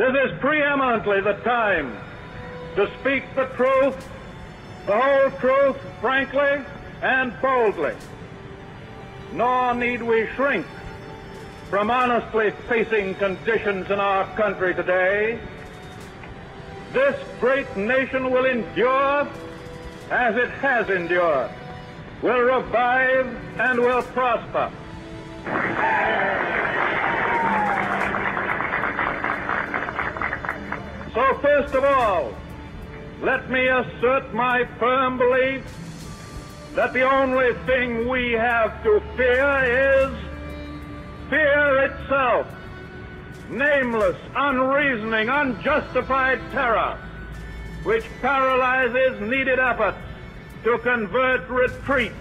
This is preeminently the time to speak the truth, the whole truth, frankly and boldly. Nor need we shrink from honestly facing conditions in our country today. This great nation will endure as it has endured, will revive and will prosper. So first of all, let me assert my firm belief that the only thing we have to fear is fear itself. Nameless, unreasoning, unjustified terror, which paralyzes needed efforts to convert retreat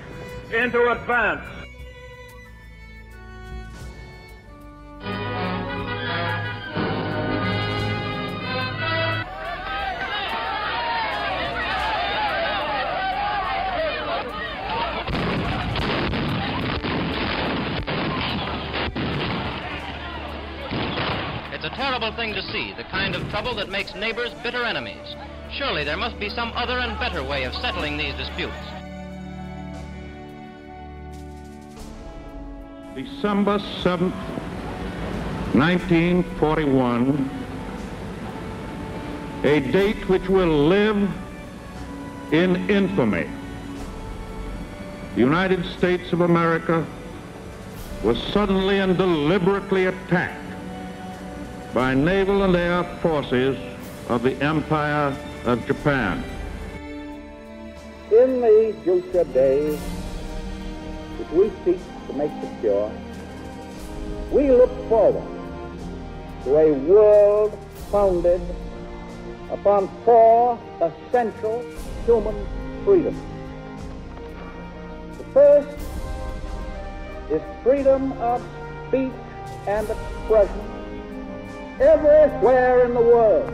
into advance. Thing to see, the kind of trouble that makes neighbors bitter enemies. Surely there must be some other and better way of settling these disputes. December 7th, 1941, a date which will live in infamy. The United States of America was suddenly and deliberately attacked by naval and air forces of the Empire of Japan. In the future days, which we seek to make secure, we look forward to a world founded upon four essential human freedoms. The first is freedom of speech and expression everywhere in the world.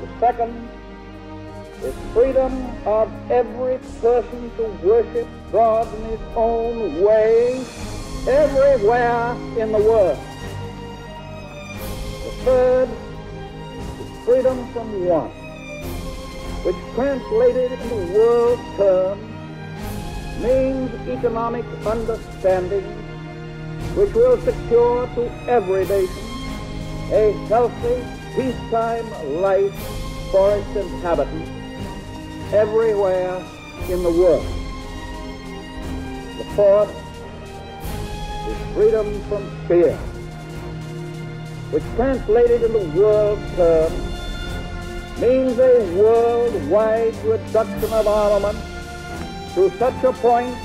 The second is freedom of every person to worship God in his own way everywhere in the world. The third is freedom from want, which translated into world terms means economic understanding which will secure to every nation a healthy, peacetime life for its inhabitants everywhere in the world. The fourth is freedom from fear, which translated into world terms means a worldwide reduction of armaments to such a point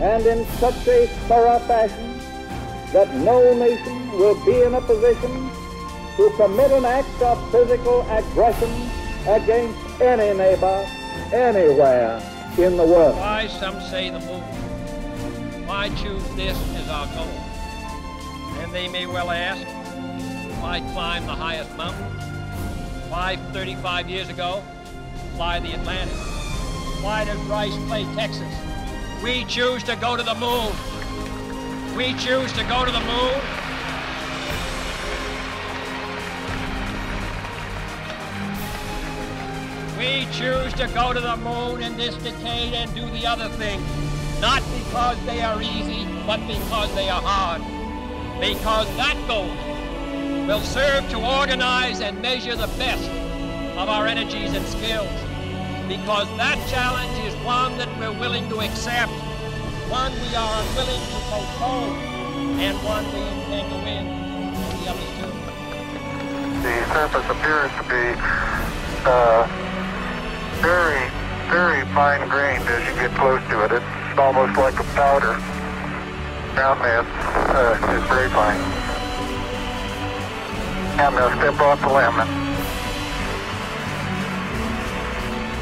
and in such a thorough fashion that no nation will be in a position to commit an act of physical aggression against any neighbor anywhere in the world. Why, some say the moon. Why choose this as our goal? And they may well ask, why climb the highest mountain? Why, 35 years ago, fly the Atlantic? Why did Rice play Texas? We choose to go to the moon. We choose to go to the moon. We choose to go to the moon in this decade and do the other things, not because they are easy, but because they are hard. Because that goal will serve to organize and measure the best of our energies and skills. Because that challenge is one that we're willing to accept, one we are unwilling to postpone, and one we intend to win. The others too. The surface appears to be uh, very, very fine grained as you get close to it. It's almost like a powder. Ground mass uh, is very fine. I'm going to step off the limb.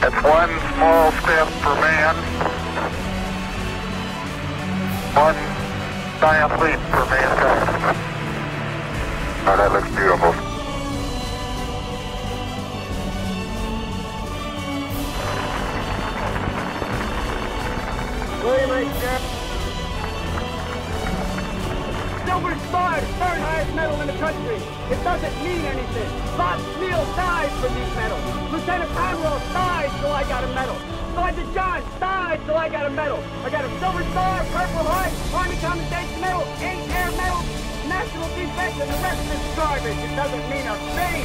That's one small step for man, one giant leap for mankind. Oh, that looks beautiful. William H. Silver third highest medal in the country. It doesn't mean anything. Bob Neal died for these medals. Lieutenant Conwell died so I got a medal. Sergeant John died so I got a medal. I got a Silver Star, Purple Heart, Army Commendation Medal, eight Air Medals, National Defense, and the rest of this garbage. It doesn't mean a thing.